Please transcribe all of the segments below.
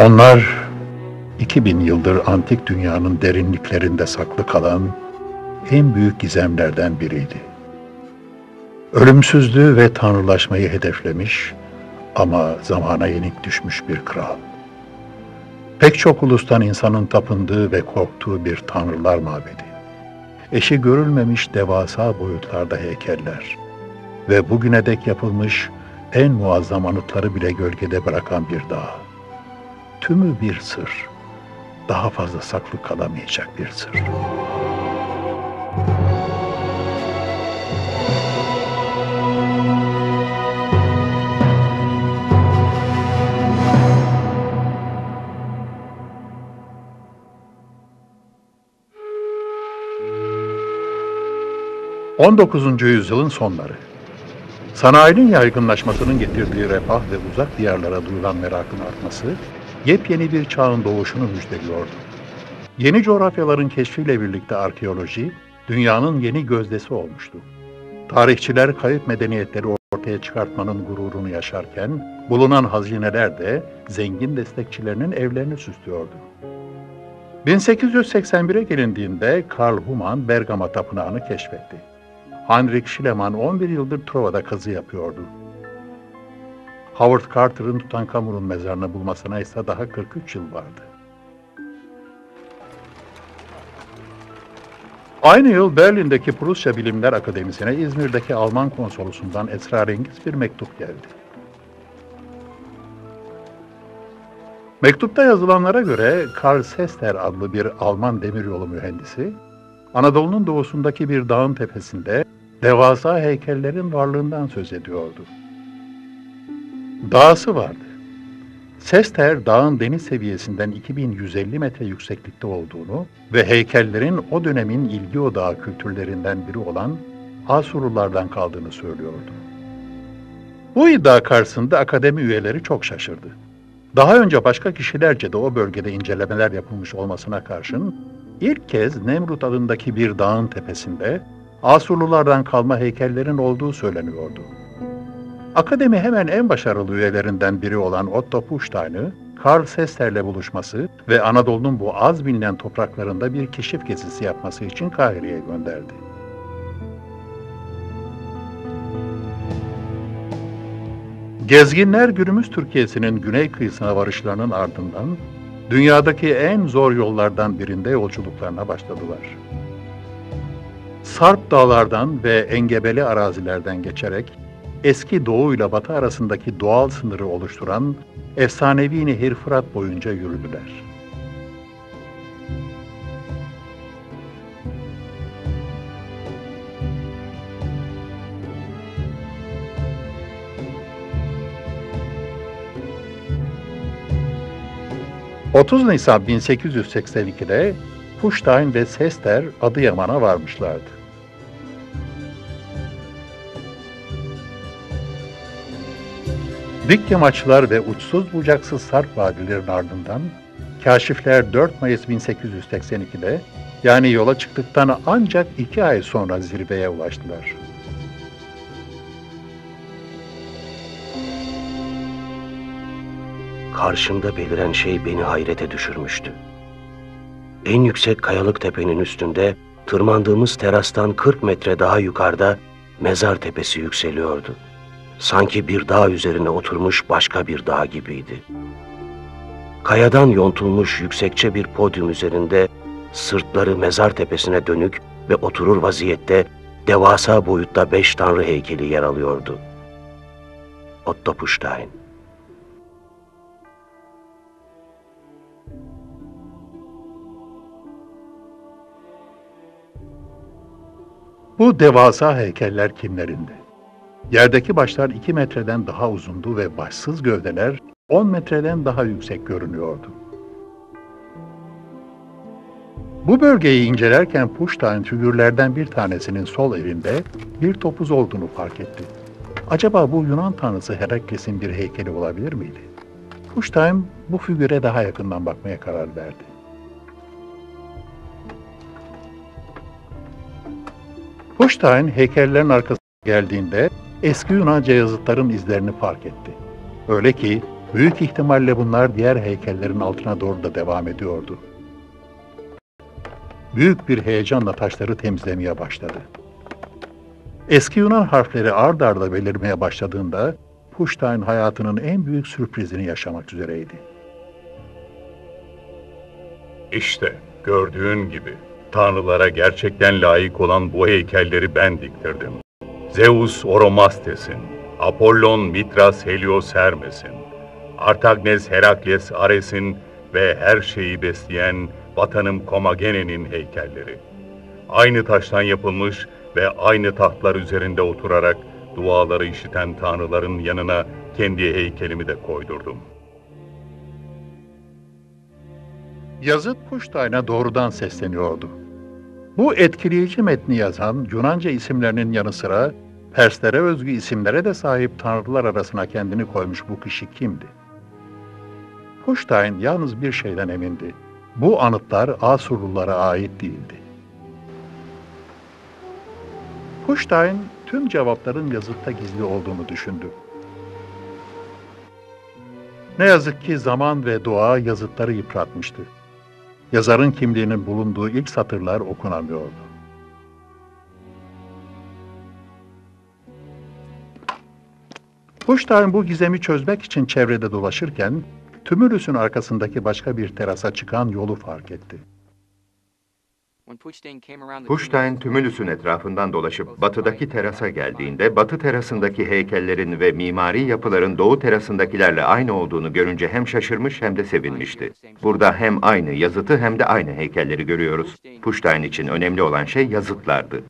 Onlar 2000 yıldır antik dünyanın derinliklerinde saklı kalan en büyük gizemlerden biriydi. Ölümsüzlüğü ve tanrılaşmayı hedeflemiş ama zamana yenik düşmüş bir kral. Pek çok ulustan insanın tapındığı ve korktuğu bir tanrılar mabedi. Eşi görülmemiş devasa boyutlarda heykeller ve bugüne dek yapılmış en muazzam anıtları bile gölgede bırakan bir dağ. Tümü bir sır. Daha fazla saklı kalamayacak bir sır. ...19. yüzyılın sonları. Sanayinin yaygınlaşmasının getirdiği refah ve uzak diyarlara duyulan merakın artması, yepyeni bir çağın doğuşunu müjdeliyordu. Yeni coğrafyaların keşfiyle birlikte arkeoloji, dünyanın yeni gözdesi olmuştu. Tarihçiler kayıp medeniyetleri ortaya çıkartmanın gururunu yaşarken, bulunan hazineler de zengin destekçilerinin evlerini süslüyordu. 1881'e gelindiğinde Karl Humann Bergama Tapınağı'nı keşfetti. Heinrich Schliemann 11 yıldır Trova'da kazı yapıyordu. Howard Carter'ın Tutankamon'un mezarını bulmasına ise daha 43 yıl vardı. Aynı yıl Berlin'deki Prusya Bilimler Akademisi'ne İzmir'deki Alman konsolosundan esrarengiz bir mektup geldi. Mektupta yazılanlara göre Karl Sester adlı bir Alman demiryolu mühendisi, Anadolu'nun doğusundaki bir dağın tepesinde devasa heykellerin varlığından söz ediyordu. Dağısı vardı. Sester dağın deniz seviyesinden 2150 metre yükseklikte olduğunu ve heykellerin o dönemin ilgi odağı kültürlerinden biri olan Asurlulardan kaldığını söylüyordu. Bu iddia karşısında akademi üyeleri çok şaşırdı. Daha önce başka kişilerce de o bölgede incelemeler yapılmış olmasına karşın ilk kez Nemrut adındaki bir dağın tepesinde Asurlulardan kalma heykellerin olduğu söyleniyordu. Akademi hemen en başarılı üyelerinden biri olan Otto Puchstein'ı Karl Sester'le buluşması ve Anadolu'nun bu az bilinen topraklarında bir keşif gezisi yapması için Kahire'ye gönderdi. Gezginler günümüz Türkiye'sinin güney kıyısına varışlarının ardından dünyadaki en zor yollardan birinde yolculuklarına başladılar. Sarp dağlardan ve engebeli arazilerden geçerek eski doğu ile batı arasındaki doğal sınırı oluşturan efsanevi nehir Fırat boyunca yürüdüler. ...30 Nisan 1882'de Pushtayn ve Sester Adıyaman'a varmışlardı. Dik yamaçlar ve uçsuz bucaksız sarp vadilerin ardından kaşifler 4 Mayıs 1882'de yani yola çıktıktan ancak iki ay sonra zirveye ulaştılar. Karşımda beliren şey beni hayrete düşürmüştü. En yüksek kayalık tepenin üstünde tırmandığımız terastan 40 metre daha yukarıda mezar tepesi yükseliyordu. Sanki bir dağ üzerine oturmuş başka bir dağ gibiydi. Kayadan yontulmuş yüksekçe bir podyum üzerinde sırtları mezar tepesine dönük ve oturur vaziyette devasa boyutta beş tanrı heykeli yer alıyordu. Otto Pushtayn Bu devasa heykeller kimlerindi? Yerdeki başlar 2 metreden daha uzundu ve başsız gövdeler 10 metreden daha yüksek görünüyordu. Bu bölgeyi incelerken Pushtayn figürlerden bir tanesinin sol elinde bir topuz olduğunu fark etti. Acaba bu Yunan tanrısı Herakles'in bir heykeli olabilir miydi? Pushtayn bu figüre daha yakından bakmaya karar verdi. Pushtayn heykellerin arkasına geldiğinde eski Yunanca yazıtların izlerini fark etti. Öyle ki Büyük ihtimalle bunlar diğer heykellerin altına doğru da devam ediyordu. Büyük bir heyecanla taşları temizlemeye başladı. Eski Yunan harfleri ard arda belirmeye başladığında Pushtayn hayatının en büyük sürprizini yaşamak üzereydi. İşte gördüğün gibi tanrılara gerçekten layık olan bu heykelleri ben diktirdim. Zeus Oromastes'in, Apollon Mitras Helios Hermes'in, Artagnes Herakles Ares'in ve her şeyi besleyen vatanım Komagene'nin heykelleri. Aynı taştan yapılmış ve aynı tahtlar üzerinde oturarak duaları işiten tanrıların yanına kendi heykelimi de koydurdum. Yazıt Pushtayn'a doğrudan sesleniyordu. Bu etkileyici metni yazan Yunanca isimlerinin yanı sıra Perslere özgü isimlere de sahip tanrılar arasına kendini koymuş bu kişi kimdi? Pushtayn yalnız bir şeyden emindi. Bu anıtlar Asurlulara ait değildi. Pushtayn tüm cevapların yazıtta gizli olduğunu düşündü. Ne yazık ki zaman ve doğa yazıtları yıpratmıştı. Yazarın kimliğinin bulunduğu ilk satırlar okunamıyordu. Pushtayn bu gizemi çözmek için çevrede dolaşırken, Tümülüs'ün arkasındaki başka bir terasa çıkan yolu fark etti. Pushtayn Tümülüs'ün etrafından dolaşıp batıdaki terasa geldiğinde batı terasındaki heykellerin ve mimari yapıların doğu terasındakilerle aynı olduğunu görünce hem şaşırmış hem de sevinmişti. Burada hem aynı yazıtı hem de aynı heykelleri görüyoruz. Pushtayn için önemli olan şey yazıtlardı.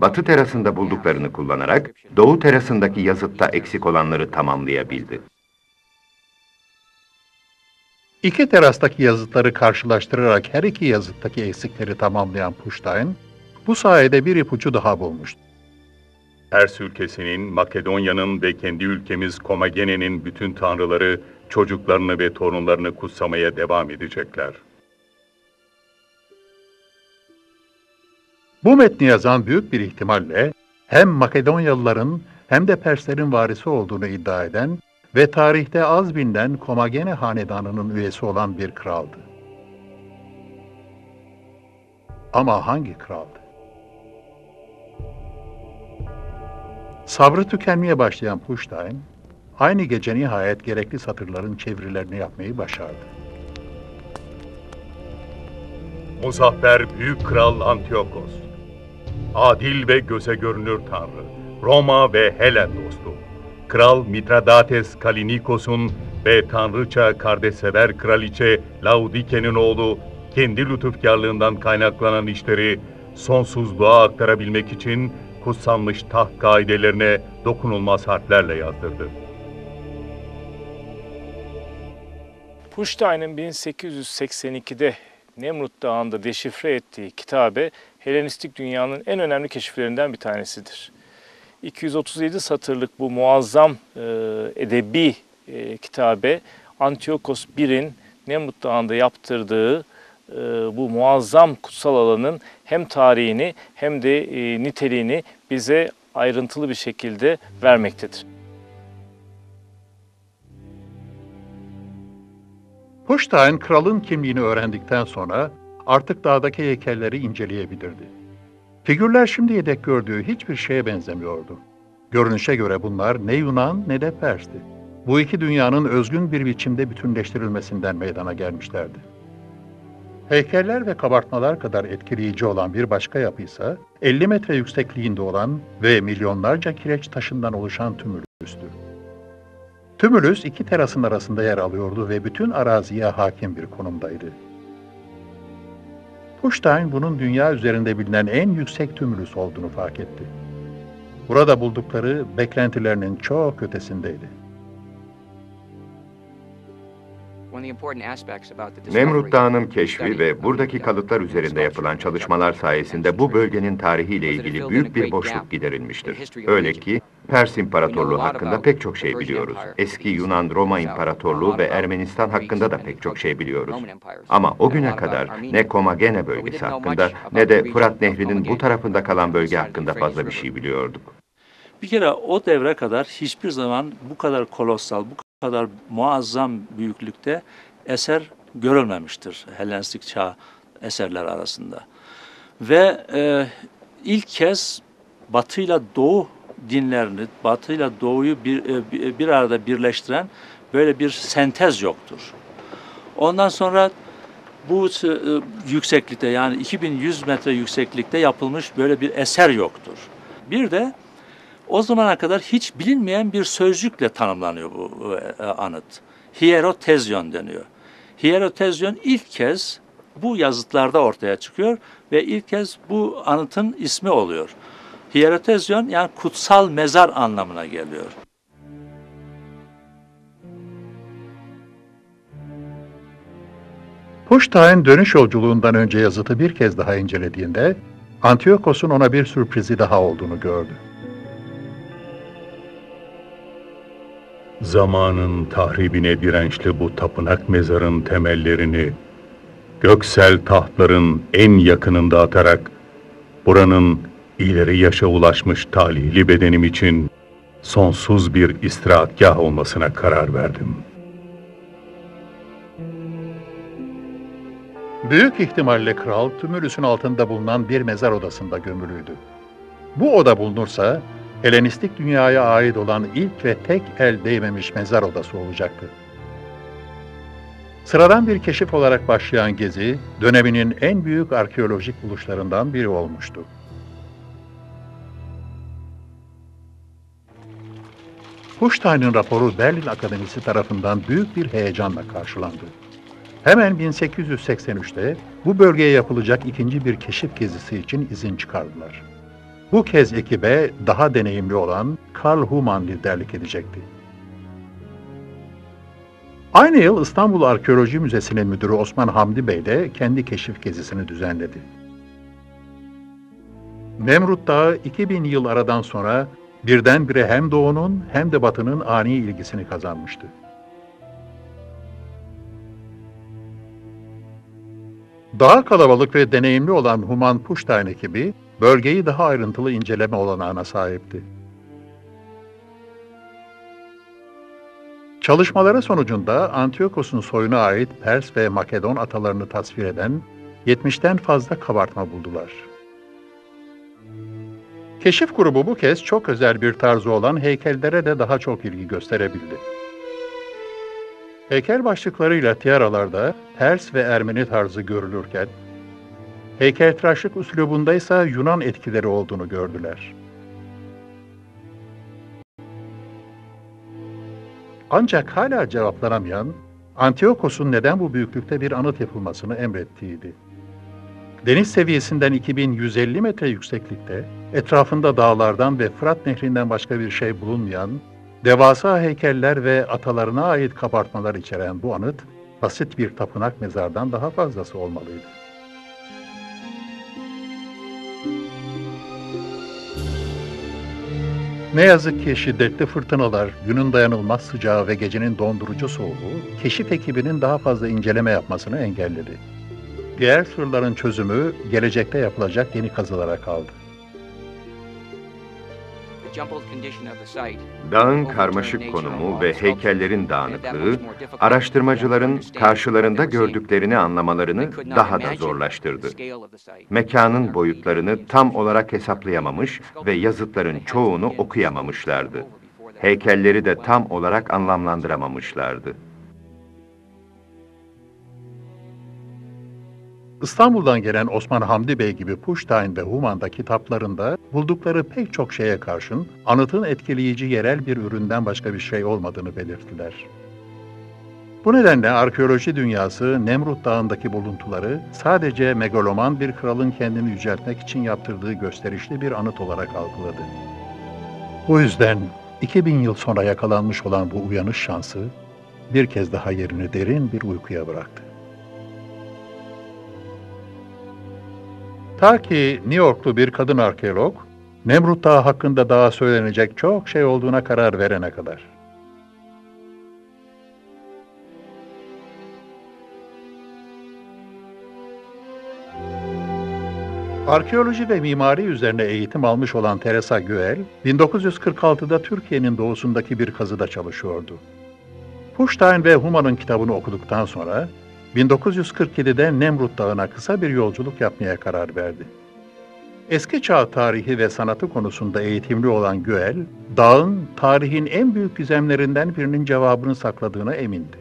Batı terasında bulduklarını kullanarak doğu terasındaki yazıtta eksik olanları tamamlayabildi. İki terastaki yazıtları karşılaştırarak her iki yazıttaki eksikleri tamamlayan Pushtayn, bu sayede bir ipucu daha bulmuştu. Pers ülkesinin, Makedonya'nın ve kendi ülkemiz Komagene'nin bütün tanrıları çocuklarını ve torunlarını kutsamaya devam edecekler. Bu metni yazan büyük bir ihtimalle hem Makedonyalıların hem de Perslerin varisi olduğunu iddia eden ve tarihte az bilinen Komagene hanedanının üyesi olan bir kraldı. Ama hangi kraldı? Sabrı tükenmeye başlayan Pushtayn, aynı gece nihayet gerekli satırların çevirilerini yapmayı başardı. Muzaffer Büyük Kral Antiochos. Adil ve göze görünür tanrı. Roma ve Helen dostu. Kral Mitradates Kalinikos'un ve tanrıça kardeşsever kraliçe Laudike'nin oğlu kendi lütufkarlığından kaynaklanan işleri sonsuzluğa aktarabilmek için kutsanmış taht kaidelerine dokunulmaz harflerle yazdırdı. Pushtayn'ın 1882'de Nemrut Dağı'nda deşifre ettiği kitabe Helenistik dünyanın en önemli keşiflerinden bir tanesidir. 237 satırlık bu muazzam e, edebi e, kitabe Antiochos I'nin Nemrut Dağı'nda yaptırdığı e, bu muazzam kutsal alanın hem tarihini hem de e, niteliğini bize ayrıntılı bir şekilde vermektedir. Pushtayn kralın kimliğini öğrendikten sonra artık dağdaki heykelleri inceleyebilirdi. Figürler şimdiye dek gördüğü hiçbir şeye benzemiyordu. Görünüşe göre bunlar ne Yunan ne de Pers'ti. Bu iki dünyanın özgün bir biçimde bütünleştirilmesinden meydana gelmişlerdi. Heykeller ve kabartmalar kadar etkileyici olan bir başka yapı ise 50 metre yüksekliğinde olan ve milyonlarca kireç taşından oluşan tümülüstü. Tümülüs iki terasın arasında yer alıyordu ve bütün araziye hakim bir konumdaydı. Pushtayn bunun dünya üzerinde bilinen en yüksek tümülüs olduğunu fark etti. Burada buldukları beklentilerinin çok ötesindeydi. Nemrut Dağı'nın keşfi ve buradaki kalıplar üzerinde yapılan çalışmalar sayesinde bu bölgenin tarihiyle ilgili büyük bir boşluk giderilmiştir. Öyle ki Pers İmparatorluğu hakkında pek çok şey biliyoruz. Eski Yunan Roma İmparatorluğu ve Ermenistan hakkında da pek çok şey biliyoruz. Ama o güne kadar ne Komagene bölgesi hakkında ne de Fırat Nehri'nin bu tarafında kalan bölge hakkında fazla bir şey biliyorduk. Bir kere o devre kadar hiçbir zaman bu kadar kolossal, bu kadar muazzam büyüklükte eser görülmemiştir Helenistik çağ eserler arasında. Ve e, ilk kez batıyla doğu dinlerini, batıyla doğuyu bir, e, bir- bir arada birleştiren böyle bir sentez yoktur. Ondan sonra bu e, yükseklikte yani 2100 metre yükseklikte yapılmış böyle bir eser yoktur. Bir de o zamana kadar hiç bilinmeyen bir sözcükle tanımlanıyor bu e, anıt. Hierotezyon deniyor. Hierotezyon ilk kez bu yazıtlarda ortaya çıkıyor ve ilk kez bu anıtın ismi oluyor. Hierotezyon yani kutsal mezar anlamına geliyor. Puştayn dönüş yolculuğundan önce yazıtı bir kez daha incelediğinde Antiyokos'un ona bir sürprizi daha olduğunu gördü. Zamanın tahribine dirençli bu tapınak mezarın temellerini göksel tahtların en yakınında atarak buranın ileri yaşa ulaşmış talihli bedenim için sonsuz bir istirahatgah olmasına karar verdim. Büyük ihtimalle kral tümülüsün altında bulunan bir mezar odasında gömülüydü. Bu oda bulunursa Helenistik dünyaya ait olan ilk ve tek el değmemiş mezar odası olacaktı. Sıradan bir keşif olarak başlayan gezi, döneminin en büyük arkeolojik buluşlarından biri olmuştu. Kuştayn'ın raporu Berlin Akademisi tarafından büyük bir heyecanla karşılandı. Hemen 1883'te bu bölgeye yapılacak ikinci bir keşif gezisi için izin çıkardılar. Bu kez ekibe daha deneyimli olan Karl Humann liderlik edecekti. Aynı yıl İstanbul Arkeoloji Müzesi'nin müdürü Osman Hamdi Bey de kendi keşif gezisini düzenledi. Nemrut Dağı 2000 yıl aradan sonra birdenbire hem doğunun hem de batının ani ilgisini kazanmıştı. Daha kalabalık ve deneyimli olan Human Puştayn ekibi, bölgeyi daha ayrıntılı inceleme olanağına sahipti. Çalışmaları sonucunda Antiyokos'un soyuna ait Pers ve Makedon atalarını tasvir eden 70'ten fazla kabartma buldular. Keşif grubu bu kez çok özel bir tarzı olan heykellere de daha çok ilgi gösterebildi. Heykel başlıklarıyla tiaralarda Pers ve Ermeni tarzı görülürken, heykeltıraşlık üslubunda ise Yunan etkileri olduğunu gördüler. Ancak hala cevaplanamayan, Antiyokos'un neden bu büyüklükte bir anıt yapılmasını emrettiğiydi. Deniz seviyesinden 2150 metre yükseklikte, etrafında dağlardan ve Fırat Nehri'nden başka bir şey bulunmayan, devasa heykeller ve atalarına ait kabartmalar içeren bu anıt, basit bir tapınak mezardan daha fazlası olmalıydı. Ne yazık ki şiddetli fırtınalar, günün dayanılmaz sıcağı ve gecenin dondurucu soğuğu, keşif ekibinin daha fazla inceleme yapmasını engelledi. Diğer sırların çözümü gelecekte yapılacak yeni kazılara kaldı. Dağın karmaşık konumu ve heykellerin dağınıklığı, araştırmacıların karşılarında gördüklerini anlamalarını daha da zorlaştırdı. Mekanın boyutlarını tam olarak hesaplayamamış ve yazıtların çoğunu okuyamamışlardı. Heykelleri de tam olarak anlamlandıramamışlardı. İstanbul'dan gelen Osman Hamdi Bey gibi Puştayn ve Human'da kitaplarında buldukları pek çok şeye karşın anıtın etkileyici yerel bir üründen başka bir şey olmadığını belirttiler. Bu nedenle arkeoloji dünyası Nemrut Dağı'ndaki buluntuları sadece megaloman bir kralın kendini yüceltmek için yaptırdığı gösterişli bir anıt olarak algıladı. Bu yüzden 2000 yıl sonra yakalanmış olan bu uyanış şansı bir kez daha yerini derin bir uykuya bıraktı. Ta ki New Yorklu bir kadın arkeolog, Nemrut Dağı hakkında daha söylenecek çok şey olduğuna karar verene kadar. Arkeoloji ve mimari üzerine eğitim almış olan Teresa Güell, 1946'da Türkiye'nin doğusundaki bir kazıda çalışıyordu. Pushtayn ve Human'ın kitabını okuduktan sonra 1947'de Nemrut Dağı'na kısa bir yolculuk yapmaya karar verdi. Eski çağ tarihi ve sanatı konusunda eğitimli olan Göel, dağın tarihin en büyük gizemlerinden birinin cevabını sakladığına emindi.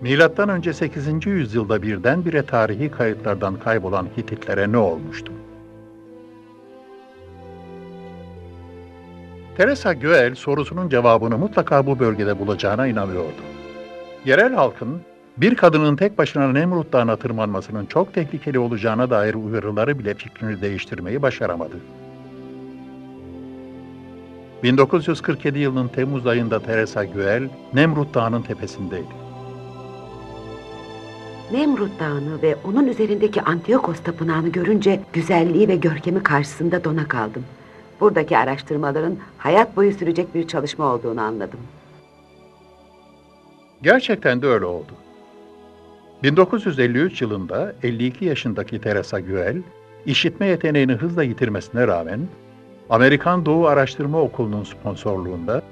Milattan önce 8. yüzyılda birdenbire tarihi kayıtlardan kaybolan Hititlere ne olmuştu? Teresa Göel sorusunun cevabını mutlaka bu bölgede bulacağına inanıyordu. Yerel halkın bir kadının tek başına Nemrut Dağı'na tırmanmasının çok tehlikeli olacağına dair uyarıları bile fikrini değiştirmeyi başaramadı. 1947 yılının Temmuz ayında Teresa Göel, Nemrut Dağı'nın tepesindeydi. Nemrut Dağı'nı ve onun üzerindeki Antiyokos Tapınağı'nı görünce güzelliği ve görkemi karşısında dona kaldım. Buradaki araştırmaların hayat boyu sürecek bir çalışma olduğunu anladım. Gerçekten de öyle oldu. 1953 yılında 52 yaşındaki Teresa Göel, işitme yeteneğini hızla yitirmesine rağmen Amerikan Doğu Araştırma Okulu'nun sponsorluğunda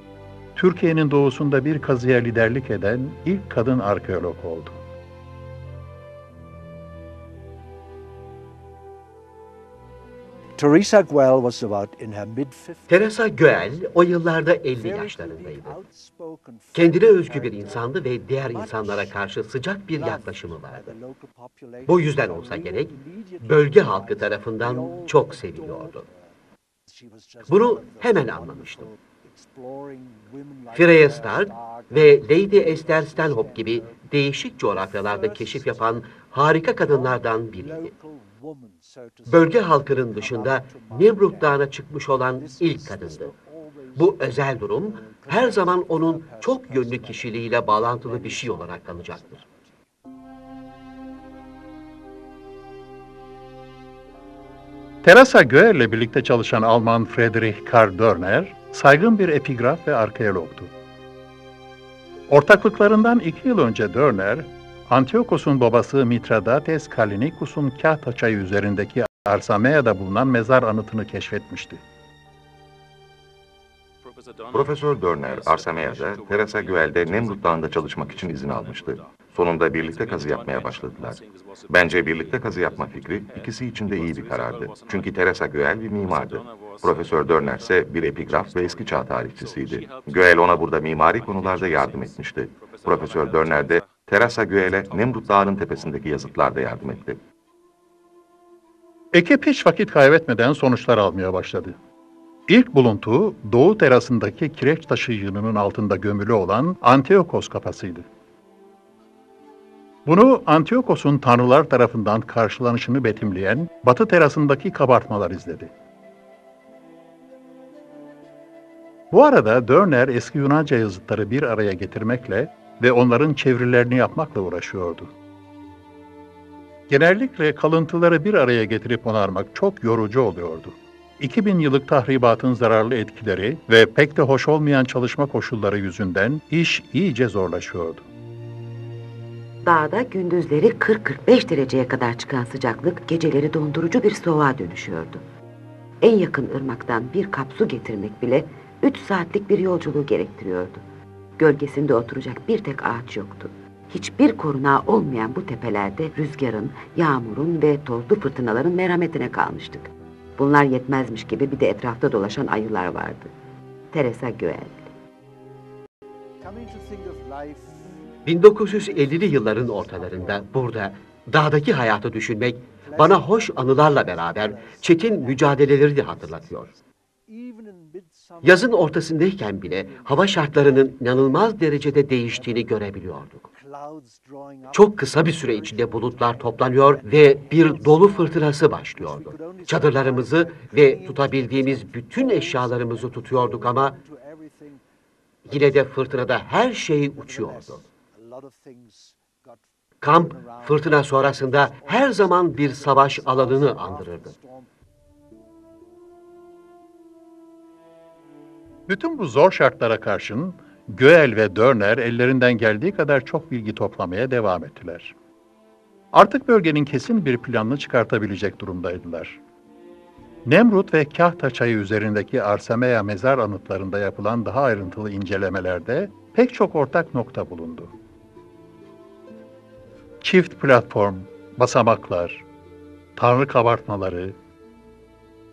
Türkiye'nin doğusunda bir kazıya liderlik eden ilk kadın arkeolog oldu. Teresa Guel was about in her mid 50s. Teresa Göel o yıllarda 50 yaşlarındaydı. Kendine özgü bir insandı ve diğer insanlara karşı sıcak bir yaklaşımı vardı. Bu yüzden olsa gerek bölge halkı tarafından çok seviliyordu. Bunu hemen anlamıştım. Freya Stark ve Lady Esther Stanhope gibi değişik coğrafyalarda keşif yapan harika kadınlardan biriydi. Bölge halkının dışında Nemrut Dağı'na çıkmış olan ilk kadındı. Bu özel durum her zaman onun çok yönlü kişiliğiyle bağlantılı bir şey olarak kalacaktır. Teresa Göel'le birlikte çalışan Alman Friedrich Karl Dörner, saygın bir epigraf ve arkeologtu. Ortaklıklarından iki yıl önce Dörner, Antiochos'un babası Mitradates Kalinikus'un Kahta çayı üzerindeki Arsamea'da bulunan mezar anıtını keşfetmişti. Profesör Dörner, Arsamea'da, Teresa Güel'de Nemrut Dağı'nda çalışmak için izin almıştı. Sonunda birlikte kazı yapmaya başladılar. Bence birlikte kazı yapma fikri ikisi için de iyi bir karardı. Çünkü Teresa Güel bir mimardı. Profesör Dörner ise bir epigraf ve eski çağ tarihçisiydi. Güel ona burada mimari konularda yardım etmişti. Profesör Dörner de Teresa Güel'e Nemrut Dağı'nın tepesindeki yazıtlarda yardım etti. Ekip hiç vakit kaybetmeden sonuçlar almaya başladı. İlk buluntu doğu terasındaki kireç taşı yığınının altında gömülü olan Antiochos kafasıydı. Bunu Antiochos'un tanrılar tarafından karşılanışını betimleyen batı terasındaki kabartmalar izledi. Bu arada Dörner eski Yunanca yazıtları bir araya getirmekle ve onların çevirilerini yapmakla uğraşıyordu. Genellikle kalıntıları bir araya getirip onarmak çok yorucu oluyordu. 2000 yıllık tahribatın zararlı etkileri ve pek de hoş olmayan çalışma koşulları yüzünden iş iyice zorlaşıyordu. Dağda gündüzleri 40-45 dereceye kadar çıkan sıcaklık geceleri dondurucu bir soğuğa dönüşüyordu. En yakın ırmaktan bir kap su getirmek bile 3 saatlik bir yolculuğu gerektiriyordu. Gölgesinde oturacak bir tek ağaç yoktu. Hiçbir korunağı olmayan bu tepelerde rüzgarın, yağmurun ve tozlu fırtınaların merhametine kalmıştık. Bunlar yetmezmiş gibi bir de etrafta dolaşan ayılar vardı. Teresa life 1950'li yılların ortalarında burada dağdaki hayatı düşünmek bana hoş anılarla beraber çetin mücadeleleri de hatırlatıyor. Yazın ortasındayken bile hava şartlarının inanılmaz derecede değiştiğini görebiliyorduk. Çok kısa bir süre içinde bulutlar toplanıyor ve bir dolu fırtınası başlıyordu. Çadırlarımızı ve tutabildiğimiz bütün eşyalarımızı tutuyorduk ama yine de fırtınada her şey uçuyordu. Kamp fırtına sonrasında her zaman bir savaş alanını andırırdı. Bütün bu zor şartlara karşın Göel ve Dörner ellerinden geldiği kadar çok bilgi toplamaya devam ettiler. Artık bölgenin kesin bir planını çıkartabilecek durumdaydılar. Nemrut ve Kahta çayı üzerindeki Arsamea mezar anıtlarında yapılan daha ayrıntılı incelemelerde pek çok ortak nokta bulundu. Çift platform, basamaklar, tanrı kabartmaları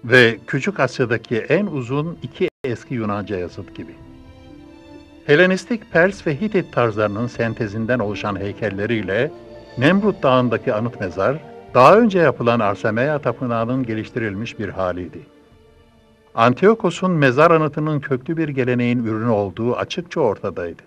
ve Küçük Asya'daki en uzun iki eski Yunanca yazıt gibi. Helenistik Pers ve Hitit tarzlarının sentezinden oluşan heykelleriyle Nemrut Dağı'ndaki anıt mezar, daha önce yapılan Arsemea Tapınağı'nın geliştirilmiş bir haliydi. Antiochos'un mezar anıtının köklü bir geleneğin ürünü olduğu açıkça ortadaydı.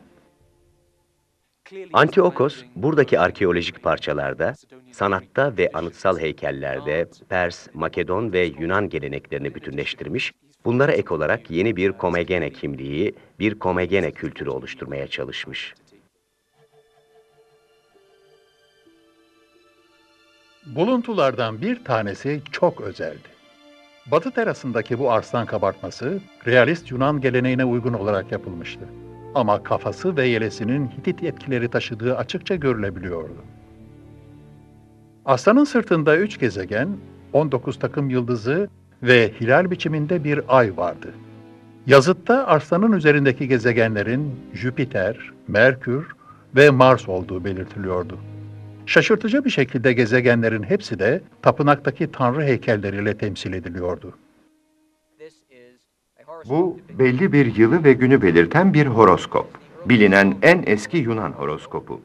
Antiochos, buradaki arkeolojik parçalarda, sanatta ve anıtsal heykellerde Pers, Makedon ve Yunan geleneklerini bütünleştirmiş, bunlara ek olarak yeni bir komegene kimliği, bir komegene kültürü oluşturmaya çalışmış. Buluntulardan bir tanesi çok özeldi. Batı terasındaki bu arslan kabartması, realist Yunan geleneğine uygun olarak yapılmıştı. Ama kafası ve yelesinin Hitit etkileri taşıdığı açıkça görülebiliyordu. Aslanın sırtında üç gezegen, 19 takım yıldızı ve hilal biçiminde bir ay vardı. Yazıtta arslanın üzerindeki gezegenlerin Jüpiter, Merkür ve Mars olduğu belirtiliyordu. Şaşırtıcı bir şekilde gezegenlerin hepsi de tapınaktaki tanrı heykelleriyle temsil ediliyordu. Bu belli bir yılı ve günü belirten bir horoskop. Bilinen en eski Yunan horoskopu.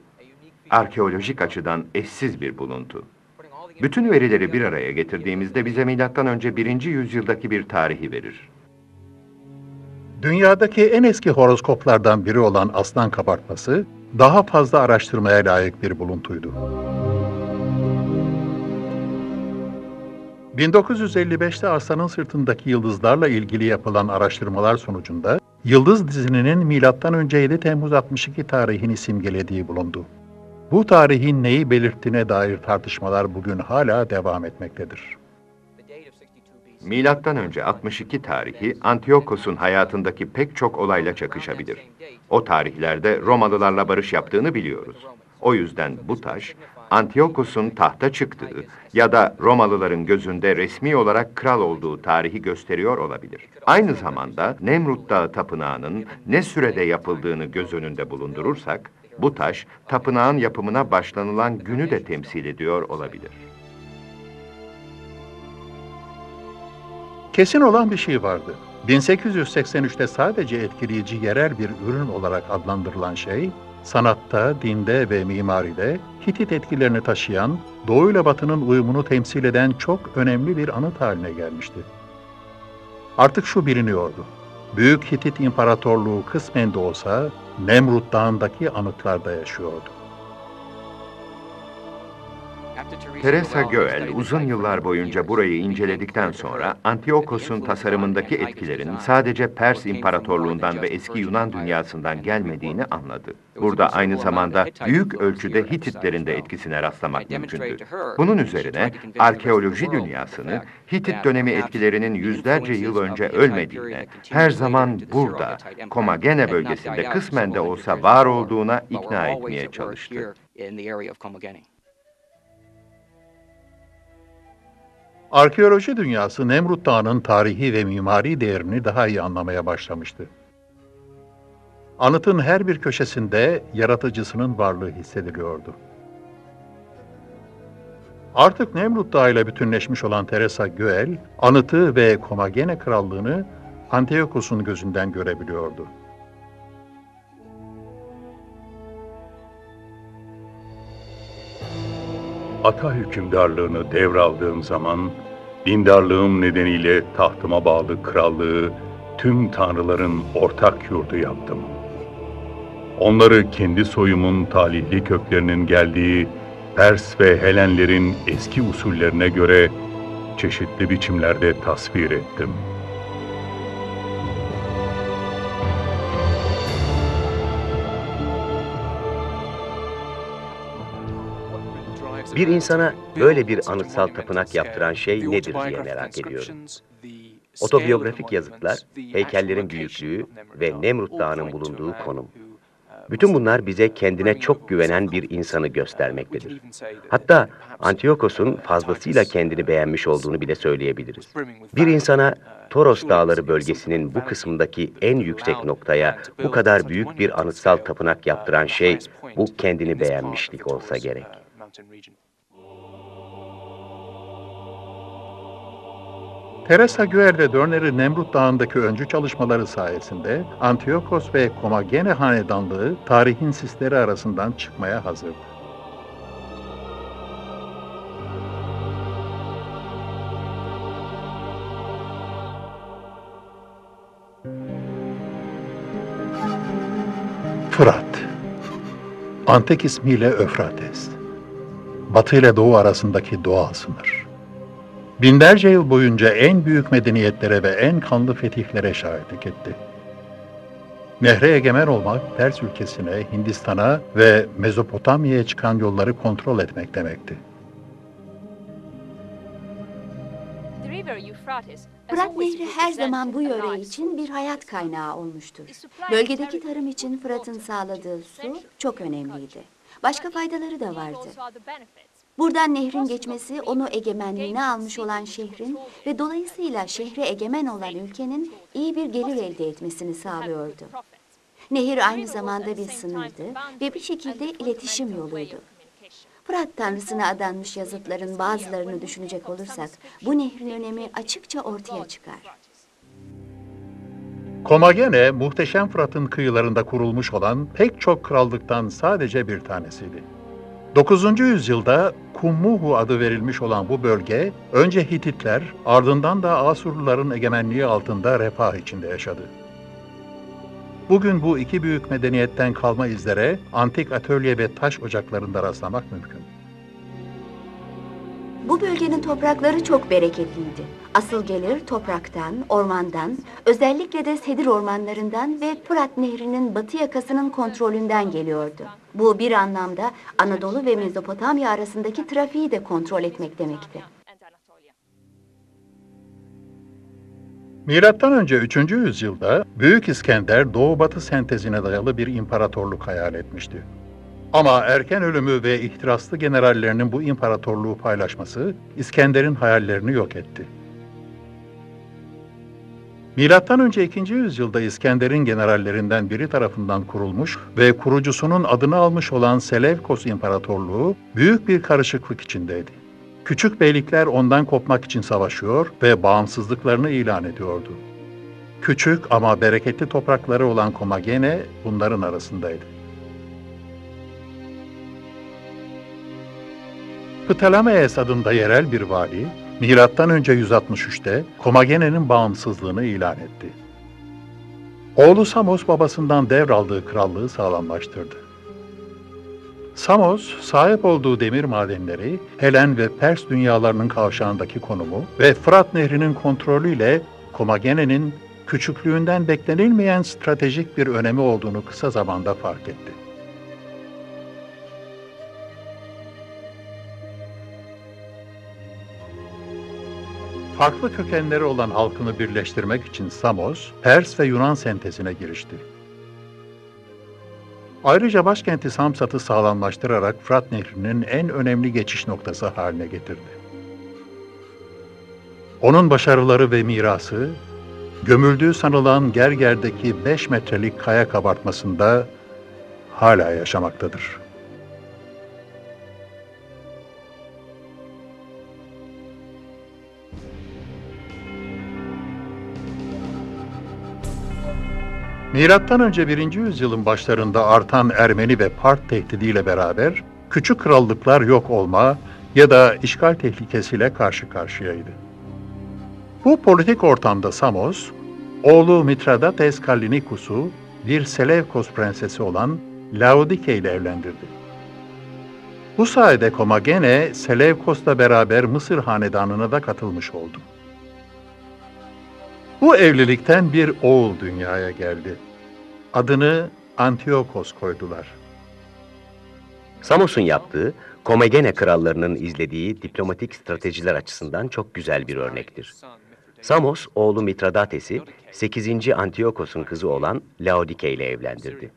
Arkeolojik açıdan eşsiz bir buluntu. Bütün verileri bir araya getirdiğimizde bize milattan önce 1. yüzyıldaki bir tarihi verir. Dünyadaki en eski horoskoplardan biri olan aslan kabartması, daha fazla araştırmaya layık bir buluntuydu. 1955'te aslanın sırtındaki yıldızlarla ilgili yapılan araştırmalar sonucunda yıldız dizilinin milattan önce 7 Temmuz 62 tarihini simgelediği bulundu. Bu tarihin neyi belirttiğine dair tartışmalar bugün hala devam etmektedir. Milattan önce 62 tarihi Antiochos'un hayatındaki pek çok olayla çakışabilir. O tarihlerde Romalılarla barış yaptığını biliyoruz. O yüzden bu taş Antiochos'un tahta çıktığı ya da Romalıların gözünde resmi olarak kral olduğu tarihi gösteriyor olabilir. Aynı zamanda Nemrut Dağı Tapınağı'nın ne sürede yapıldığını göz önünde bulundurursak, bu taş tapınağın yapımına başlanılan günü de temsil ediyor olabilir. Kesin olan bir şey vardı. 1883'te sadece etkileyici yerel bir ürün olarak adlandırılan şey, sanatta, dinde ve mimaride Hitit etkilerini taşıyan, Doğu ile Batı'nın uyumunu temsil eden çok önemli bir anıt haline gelmişti. Artık şu biliniyordu. Büyük Hitit İmparatorluğu kısmen de olsa Nemrut Dağı'ndaki anıtlarda yaşıyordu. Teresa Göel uzun yıllar boyunca burayı inceledikten sonra Antiochos'un tasarımındaki etkilerin sadece Pers İmparatorluğundan ve eski Yunan dünyasından gelmediğini anladı. Burada aynı zamanda büyük ölçüde Hititlerin de etkisine rastlamak mümkündü. Bunun üzerine arkeoloji dünyasını Hitit dönemi etkilerinin yüzlerce yıl önce ölmediğine, her zaman burada, Komagene bölgesinde kısmen de olsa var olduğuna ikna etmeye çalıştı. Arkeoloji dünyası Nemrut Dağı'nın tarihi ve mimari değerini daha iyi anlamaya başlamıştı. Anıtın her bir köşesinde yaratıcısının varlığı hissediliyordu. Artık Nemrut Dağı ile bütünleşmiş olan Teresa Göel, anıtı ve Komagene krallığını Antiochos'un gözünden görebiliyordu. Ata hükümdarlığını devraldığım zaman, dindarlığım nedeniyle tahtıma bağlı krallığı tüm tanrıların ortak yurdu yaptım. Onları kendi soyumun talihli köklerinin geldiği Pers ve Helenlerin eski usullerine göre çeşitli biçimlerde tasvir ettim. Bir insana böyle bir anıtsal tapınak yaptıran şey nedir diye merak ediyorum. Otobiyografik yazıtlar, heykellerin büyüklüğü ve Nemrut Dağı'nın bulunduğu konum. Bütün bunlar bize kendine çok güvenen bir insanı göstermektedir. Hatta Antiyokos'un fazlasıyla kendini beğenmiş olduğunu bile söyleyebiliriz. Bir insana Toros Dağları bölgesinin bu kısmındaki en yüksek noktaya bu kadar büyük bir anıtsal tapınak yaptıran şey bu kendini beğenmişlik olsa gerek. Teresa Güer ve Dörner'i Nemrut Dağı'ndaki öncü çalışmaları sayesinde Antiyokos ve Komagene hanedanlığı tarihin sisleri arasından çıkmaya hazırdı. Fırat Antik ismiyle Öfrates Batı ile Doğu arasındaki doğal sınır. Binlerce yıl boyunca en büyük medeniyetlere ve en kanlı fetihlere şahitlik etti. Nehre egemen olmak, Pers ülkesine, Hindistan'a ve Mezopotamya'ya çıkan yolları kontrol etmek demekti. Fırat Nehri her zaman bu yöre için bir hayat kaynağı olmuştur. Bölgedeki tarım için Fırat'ın sağladığı su çok önemliydi. Başka faydaları da vardı. Buradan nehrin geçmesi onu egemenliğine almış olan şehrin ve dolayısıyla şehre egemen olan ülkenin iyi bir gelir elde etmesini sağlıyordu. Nehir aynı zamanda bir sınırdı ve bir şekilde iletişim yoluydu. Fırat Tanrısı'na adanmış yazıtların bazılarını düşünecek olursak bu nehrin önemi açıkça ortaya çıkar. Komagene, muhteşem Fırat'ın kıyılarında kurulmuş olan pek çok krallıktan sadece bir tanesiydi. 9. yüzyılda Kummuhu adı verilmiş olan bu bölge, önce Hititler, ardından da Asurluların egemenliği altında refah içinde yaşadı. Bugün bu iki büyük medeniyetten kalma izlere antik atölye ve taş ocaklarında rastlamak mümkün. Bu bölgenin toprakları çok bereketliydi. Asıl gelir topraktan, ormandan, özellikle de sedir ormanlarından ve Fırat Nehri'nin batı yakasının kontrolünden geliyordu. Bu bir anlamda Anadolu ve Mezopotamya arasındaki trafiği de kontrol etmek demekti. Milattan önce 3. yüzyılda Büyük İskender Doğu-Batı sentezine dayalı bir imparatorluk hayal etmişti. Ama erken ölümü ve ihtiraslı generallerinin bu imparatorluğu paylaşması İskender'in hayallerini yok etti. Milattan önce 2. yüzyılda İskender'in generallerinden biri tarafından kurulmuş ve kurucusunun adını almış olan Selevkos İmparatorluğu büyük bir karışıklık içindeydi. Küçük beylikler ondan kopmak için savaşıyor ve bağımsızlıklarını ilan ediyordu. Küçük ama bereketli toprakları olan Komagene bunların arasındaydı. Ptolemaeus adında yerel bir vali, milattan önce 163'te Komagene'nin bağımsızlığını ilan etti. Oğlu Samos babasından devraldığı krallığı sağlamlaştırdı. Samos, sahip olduğu demir madenleri, Helen ve Pers dünyalarının kavşağındaki konumu ve Fırat Nehri'nin kontrolüyle Komagene'nin küçüklüğünden beklenilmeyen stratejik bir önemi olduğunu kısa zamanda fark etti. Farklı kökenleri olan halkını birleştirmek için Samos, Pers ve Yunan sentezine girişti. Ayrıca başkenti Samsat'ı sağlamlaştırarak Fırat Nehri'nin en önemli geçiş noktası haline getirdi. Onun başarıları ve mirası, gömüldüğü sanılan Gerger'deki 5 metrelik kaya kabartmasında hala yaşamaktadır. Milattan önce 1. yüzyılın başlarında artan Ermeni ve Part tehdidiyle beraber küçük krallıklar yok olma ya da işgal tehlikesiyle karşı karşıyaydı. Bu politik ortamda Samos, oğlu Mitradates Kallinicus'u bir Selevkos prensesi olan Laodike ile evlendirdi. Bu sayede Komagene, Selevkos'la beraber Mısır hanedanına da katılmış oldu. Bu evlilikten bir oğul dünyaya geldi. Adını Antiyokos koydular. Samos'un yaptığı, Komagene krallarının izlediği diplomatik stratejiler açısından çok güzel bir örnektir. Samos, oğlu Mitradates'i 8. Antiyokos'un kızı olan Laodike ile evlendirdi.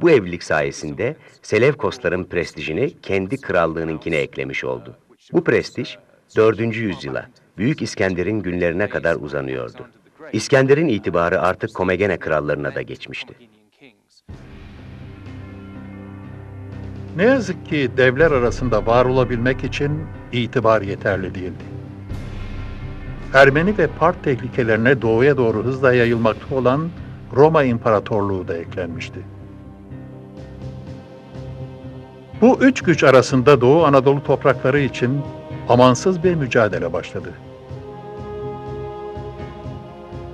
Bu evlilik sayesinde Selevkosların prestijini kendi krallığınınkine eklemiş oldu. Bu prestij 4. yüzyıla, Büyük İskender'in günlerine kadar uzanıyordu. İskender'in itibarı artık Komegene krallarına da geçmişti. Ne yazık ki devler arasında var olabilmek için itibar yeterli değildi. Ermeni ve Part tehlikelerine doğuya doğru hızla yayılmakta olan Roma İmparatorluğu da eklenmişti. Bu üç güç arasında Doğu Anadolu toprakları için amansız bir mücadele başladı.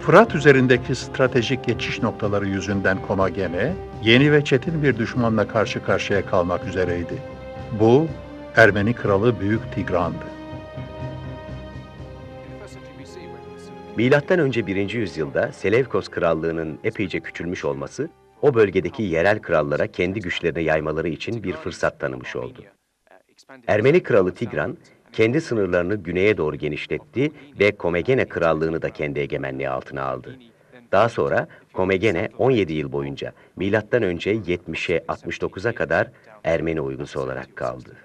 Fırat üzerindeki stratejik geçiş noktaları yüzünden Komagene, yeni ve çetin bir düşmanla karşı karşıya kalmak üzereydi. Bu, Ermeni kralı Büyük Tigran'dı. Milattan önce 1. yüzyılda Selevkos krallığının epeyce küçülmüş olması, o bölgedeki yerel krallara kendi güçlerini yaymaları için bir fırsat tanımış oldu. Ermeni kralı Tigran, kendi sınırlarını güneye doğru genişletti ve Komegene krallığını da kendi egemenliği altına aldı. Daha sonra Komegene 17 yıl boyunca milattan önce 70'e 69'a kadar Ermeni uygusu olarak kaldı.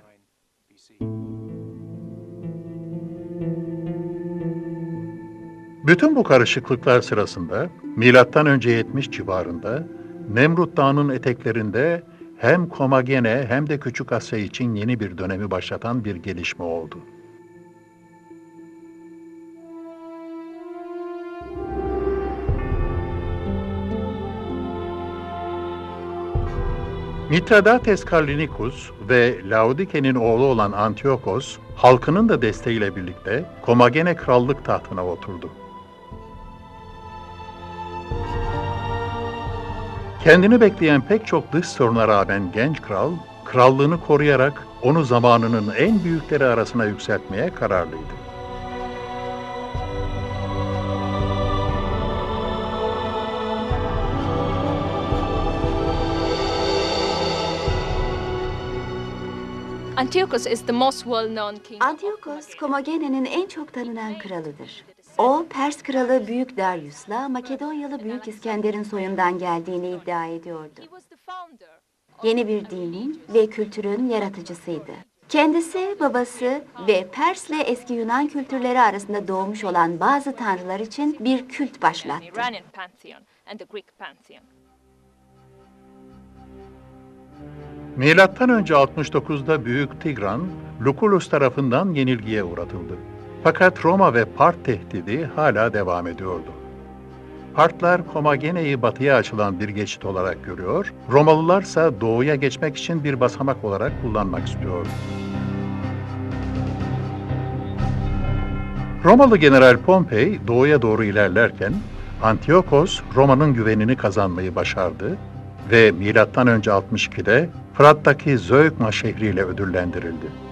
Bütün bu karışıklıklar sırasında milattan önce 70 civarında Nemrut Dağı'nın eteklerinde hem Komagene hem de Küçük Asya için yeni bir dönemi başlatan bir gelişme oldu. Mitradates Kalinikus ve Laodike'nin oğlu olan Antiochos, halkının da desteğiyle birlikte Komagene krallık tahtına oturdu. Kendini bekleyen pek çok dış soruna rağmen genç kral, krallığını koruyarak onu zamanının en büyükleri arasına yükseltmeye kararlıydı. Antiochus is the most well-known king. Antiochos, Komagene'nin en çok tanınan kralıdır. O, Pers kralı Büyük Darius'la Makedonyalı Büyük İskender'in soyundan geldiğini iddia ediyordu. Yeni bir dinin ve kültürün yaratıcısıydı. Kendisi, babası ve Pers'le eski Yunan kültürleri arasında doğmuş olan bazı tanrılar için bir kült başlattı. Milattan önce 69'da Büyük Tigran, Lucullus tarafından yenilgiye uğratıldı. Fakat Roma ve Part tehdidi hala devam ediyordu. Partlar Komagene'yi batıya açılan bir geçit olarak görüyor, Romalılarsa doğuya geçmek için bir basamak olarak kullanmak istiyordu. Romalı General Pompey doğuya doğru ilerlerken Antiochos Roma'nın güvenini kazanmayı başardı ve önce 62'de Fırat'taki Zöykma şehriyle ödüllendirildi.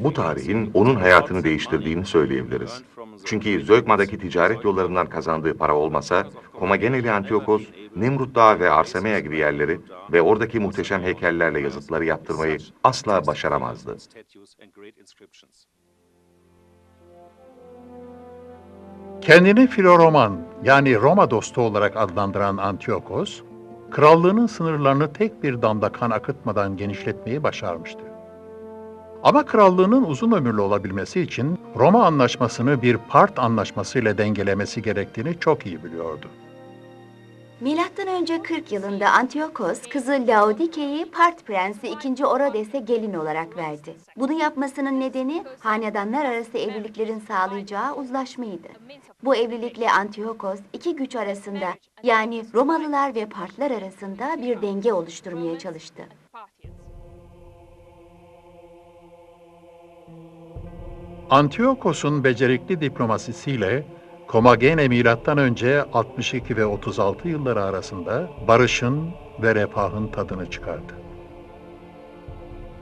Bu tarihin onun hayatını değiştirdiğini söyleyebiliriz. Çünkü Zögma'daki ticaret yollarından kazandığı para olmasa, Komageneli Antiochos, Nemrut Dağı ve Arsamea gibi yerleri ve oradaki muhteşem heykellerle yazıtları yaptırmayı asla başaramazdı. Kendini Filoroman yani Roma dostu olarak adlandıran Antiochos, krallığının sınırlarını tek bir damla kan akıtmadan genişletmeyi başarmıştı. Ama krallığının uzun ömürlü olabilmesi için Roma anlaşmasını bir part anlaşması ile dengelemesi gerektiğini çok iyi biliyordu. Milattan önce 40 yılında Antiochos kızı Laodike'yi Part Prensi 2. Orodes'e gelin olarak verdi. Bunu yapmasının nedeni hanedanlar arası evliliklerin sağlayacağı uzlaşmaydı. Bu evlilikle Antiochos iki güç arasında yani Romalılar ve Partlar arasında bir denge oluşturmaya çalıştı. Antiochos'un becerikli diplomasisiyle Komagene milattan önce 62 ve 36 yılları arasında barışın ve refahın tadını çıkardı.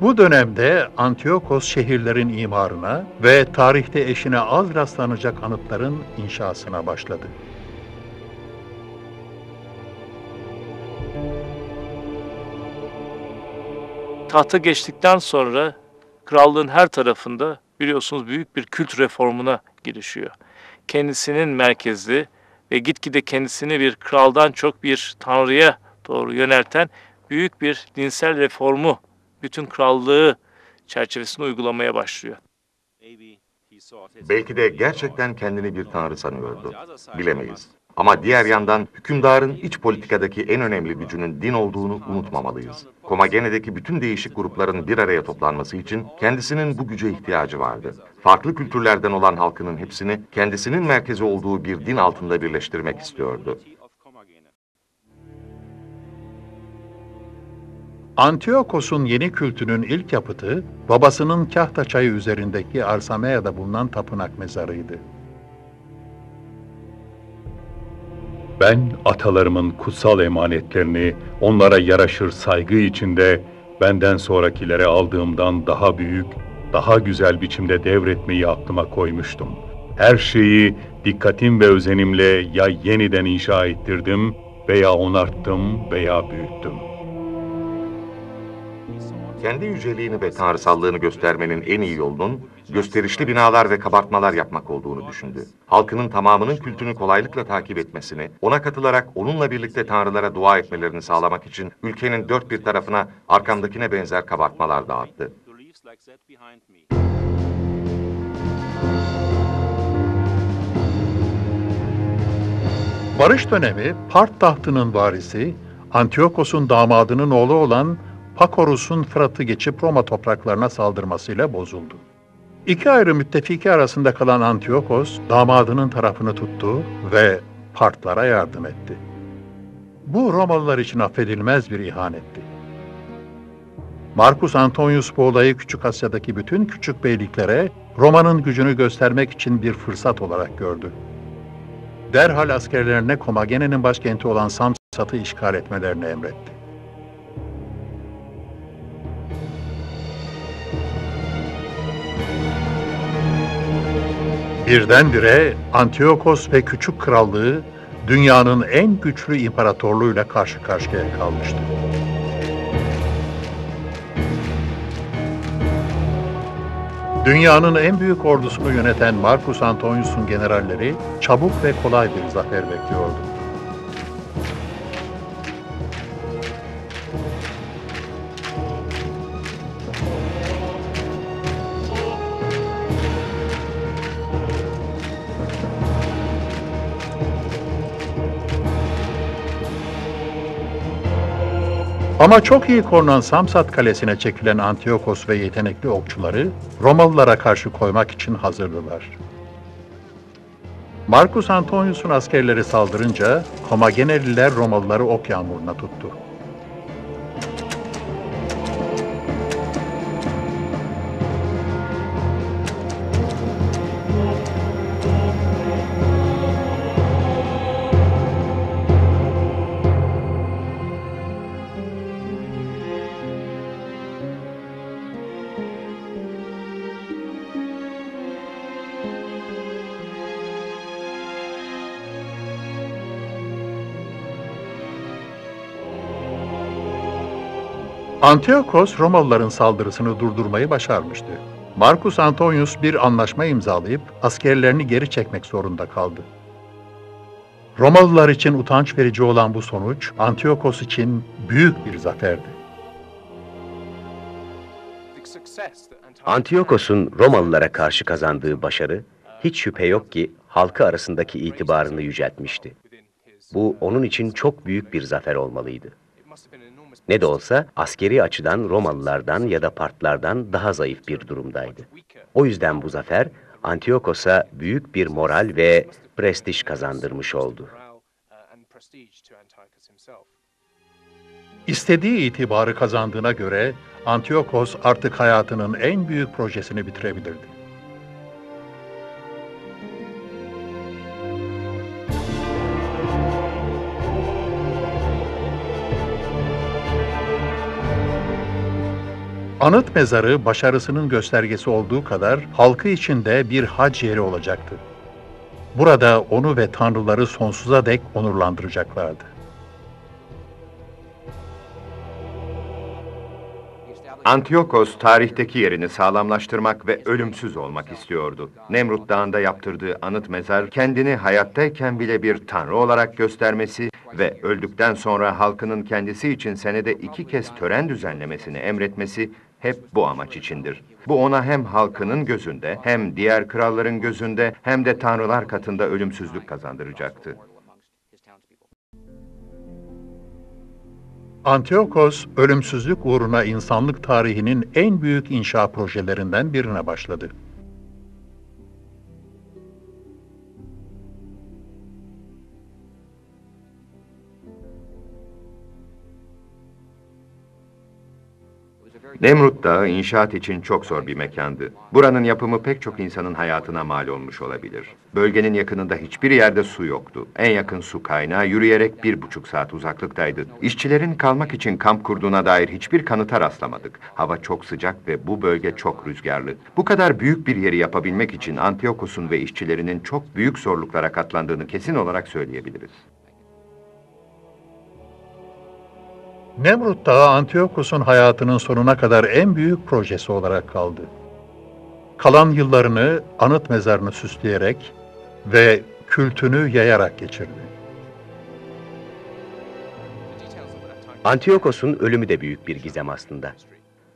Bu dönemde Antiochos şehirlerin imarına ve tarihte eşine az rastlanacak anıtların inşasına başladı. Tahta geçtikten sonra krallığın her tarafında biliyorsunuz büyük bir kült reformuna girişiyor. Kendisinin merkezli ve gitgide kendisini bir kraldan çok bir tanrıya doğru yönelten büyük bir dinsel reformu bütün krallığı çerçevesinde uygulamaya başlıyor. Belki de gerçekten kendini bir tanrı sanıyordu. Bilemeyiz. Ama diğer yandan hükümdarın iç politikadaki en önemli gücünün din olduğunu unutmamalıyız. Komagene'deki bütün değişik grupların bir araya toplanması için kendisinin bu güce ihtiyacı vardı. Farklı kültürlerden olan halkının hepsini kendisinin merkezi olduğu bir din altında birleştirmek istiyordu. Antiyokos'un yeni kültünün ilk yapıtı, babasının Kahta çayı üzerindeki Arsamea'da bulunan tapınak mezarıydı. Ben atalarımın kutsal emanetlerini onlara yaraşır saygı içinde benden sonrakilere aldığımdan daha büyük, daha güzel biçimde devretmeyi aklıma koymuştum. Her şeyi dikkatim ve özenimle ya yeniden inşa ettirdim veya onarttım veya büyüttüm. Kendi yüceliğini ve tanrısallığını göstermenin en iyi yolunun gösterişli binalar ve kabartmalar yapmak olduğunu düşündü. Halkının tamamının kültünü kolaylıkla takip etmesini, ona katılarak onunla birlikte tanrılara dua etmelerini sağlamak için ülkenin dört bir tarafına arkamdakine benzer kabartmalar dağıttı. Barış dönemi Part tahtının varisi, Antiyokos'un damadının oğlu olan Pakorus'un Fırat'ı geçip Roma topraklarına saldırmasıyla bozuldu. İki ayrı müttefiki arasında kalan Antiyokos, damadının tarafını tuttu ve Partlara yardım etti. Bu Romalılar için affedilmez bir ihanetti. Marcus Antonius bu olayı Küçük Asya'daki bütün küçük beyliklere Roma'nın gücünü göstermek için bir fırsat olarak gördü. Derhal askerlerine Komagene'nin başkenti olan Samsat'ı işgal etmelerini emretti. Birdenbire Antiyokos ve Küçük Krallığı dünyanın en güçlü imparatorluğuyla karşı karşıya kalmıştı. Dünyanın en büyük ordusunu yöneten Marcus Antonius'un generalleri çabuk ve kolay bir zafer bekliyordu. Ama çok iyi korunan Samsat Kalesi'ne çekilen Antiyokos ve yetenekli okçuları Romalılara karşı koymak için hazırdılar. Marcus Antonius'un askerleri saldırınca Komageneliler Romalıları ok yağmuruna tuttu. Antiyokos Romalıların saldırısını durdurmayı başarmıştı. Marcus Antonius bir anlaşma imzalayıp askerlerini geri çekmek zorunda kaldı. Romalılar için utanç verici olan bu sonuç Antiyokos için büyük bir zaferdi. Antiyokos'un Romalılara karşı kazandığı başarı hiç şüphe yok ki halkı arasındaki itibarını yüceltmişti. Bu onun için çok büyük bir zafer olmalıydı. Ne de olsa askeri açıdan Romalılardan ya da Partlardan daha zayıf bir durumdaydı. O yüzden bu zafer Antiyokos'a büyük bir moral ve prestij kazandırmış oldu. İstediği itibarı kazandığına göre Antiyokos artık hayatının en büyük projesini bitirebilirdi. Anıt mezarı başarısının göstergesi olduğu kadar halkı için de bir hac yeri olacaktı. Burada onu ve tanrıları sonsuza dek onurlandıracaklardı. Antiyokos tarihteki yerini sağlamlaştırmak ve ölümsüz olmak istiyordu. Nemrut Dağı'nda yaptırdığı anıt mezar kendini hayattayken bile bir tanrı olarak göstermesi ve öldükten sonra halkının kendisi için senede iki kez tören düzenlemesini emretmesi hep bu amaç içindir. Bu ona hem halkının gözünde hem diğer kralların gözünde hem de tanrılar katında ölümsüzlük kazandıracaktı. Antiyokos, ölümsüzlük uğruna insanlık tarihinin en büyük inşa projelerinden birine başladı. Nemrut Dağı inşaat için çok zor bir mekandı. Buranın yapımı pek çok insanın hayatına mal olmuş olabilir. Bölgenin yakınında hiçbir yerde su yoktu. En yakın su kaynağı yürüyerek bir buçuk saat uzaklıktaydı. İşçilerin kalmak için kamp kurduğuna dair hiçbir kanıta rastlamadık. Hava çok sıcak ve bu bölge çok rüzgarlı. Bu kadar büyük bir yeri yapabilmek için Antiyokos'un ve işçilerinin çok büyük zorluklara katlandığını kesin olarak söyleyebiliriz. Nemrut Dağı Antiyokos'un hayatının sonuna kadar en büyük projesi olarak kaldı. Kalan yıllarını anıt mezarını süsleyerek ve kültünü yayarak geçirdi. Antiyokos'un ölümü de büyük bir gizem aslında.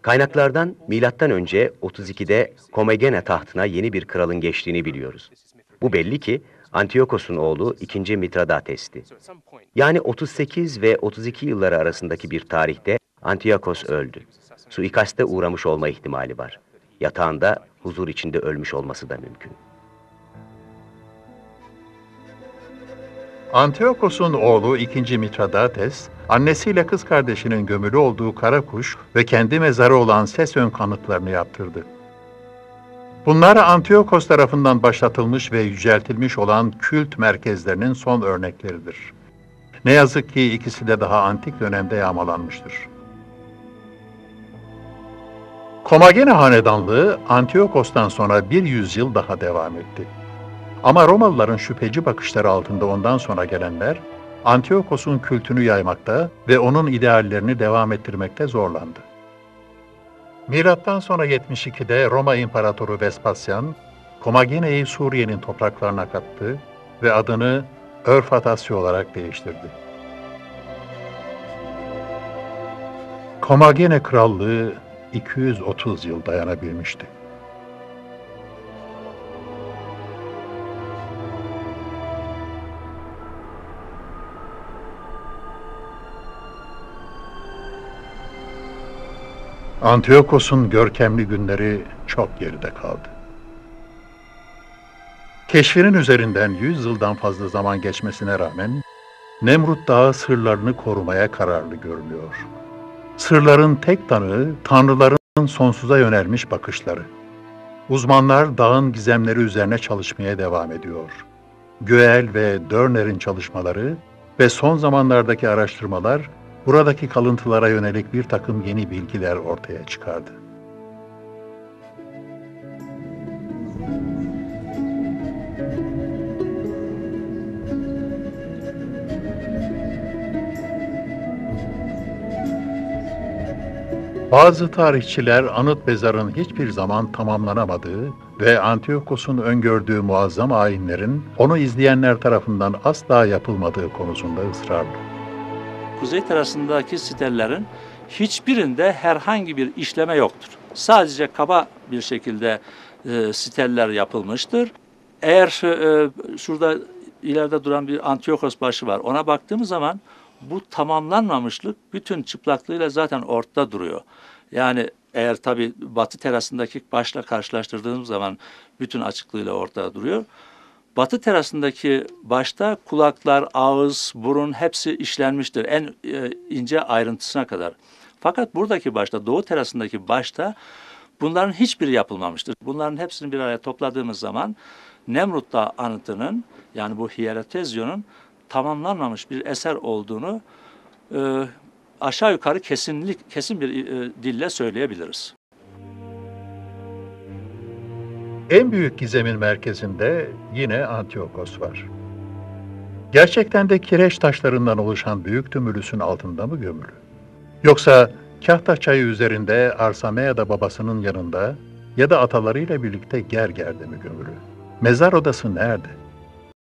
Kaynaklardan milattan önce 32'de Komagene tahtına yeni bir kralın geçtiğini biliyoruz. Bu belli ki Antiyokos'un oğlu 2. Mitradates'ti. Yani 38 ve 32 yılları arasındaki bir tarihte Antiyokos öldü. Suikaste uğramış olma ihtimali var. Yatağında huzur içinde ölmüş olması da mümkün. Antiyokos'un oğlu 2. Mitradates, annesiyle kız kardeşinin gömülü olduğu Karakuş ve kendi mezarı olan ses ön kanıtlarını yaptırdı. Bunlar Antiyokos tarafından başlatılmış ve yüceltilmiş olan kült merkezlerinin son örnekleridir. Ne yazık ki ikisi de daha antik dönemde yağmalanmıştır. Komagene hanedanlığı Antiyokos'tan sonra bir yüzyıl daha devam etti. Ama Romalıların şüpheci bakışları altında ondan sonra gelenler, Antiyokos'un kültünü yaymakta ve onun ideallerini devam ettirmekte zorlandı. Milattan sonra 72'de Roma İmparatoru Vespasyan, Komagene'yi Suriye'nin topraklarına kattı ve adını Örfatasya olarak değiştirdi. Komagene Krallığı 230 yıl dayanabilmişti. Antiyokos'un görkemli günleri çok geride kaldı. Keşfinin üzerinden 100 yıldan fazla zaman geçmesine rağmen Nemrut Dağı sırlarını korumaya kararlı görünüyor. Sırların tek tanığı tanrıların sonsuza yönelmiş bakışları. Uzmanlar dağın gizemleri üzerine çalışmaya devam ediyor. Göel ve Dörner'in çalışmaları ve son zamanlardaki araştırmalar buradaki kalıntılara yönelik bir takım yeni bilgiler ortaya çıkardı. Bazı tarihçiler anıt mezarın hiçbir zaman tamamlanamadığı ve Antiyokos'un öngördüğü muazzam ayinlerin onu izleyenler tarafından asla yapılmadığı konusunda ısrarlı. Kuzey terasındaki sitellerin hiçbirinde herhangi bir işleme yoktur. Sadece kaba bir şekilde e, siteller yapılmıştır. Eğer e, şurada ileride duran bir Antiyokos başı var. Ona baktığımız zaman bu tamamlanmamışlık bütün çıplaklığıyla zaten ortada duruyor. Yani eğer tabi batı terasındaki başla karşılaştırdığımız zaman bütün açıklığıyla ortada duruyor. Batı terasındaki başta kulaklar, ağız, burun hepsi işlenmiştir en e, ince ayrıntısına kadar. Fakat buradaki başta, doğu terasındaki başta bunların hiçbiri yapılmamıştır. Bunların hepsini bir araya topladığımız zaman Nemrut Dağı anıtının yani bu Hieratezyon'un tamamlanmamış bir eser olduğunu e, aşağı yukarı kesinlik kesin bir e, dille söyleyebiliriz. En büyük gizemin merkezinde yine Antiyokos var. Gerçekten de kireç taşlarından oluşan büyük tümülüsün altında mı gömülü? Yoksa Kahta çayı üzerinde Arsamea'da babasının yanında ya da atalarıyla birlikte Gerger'de mi gömülü? Mezar odası nerede?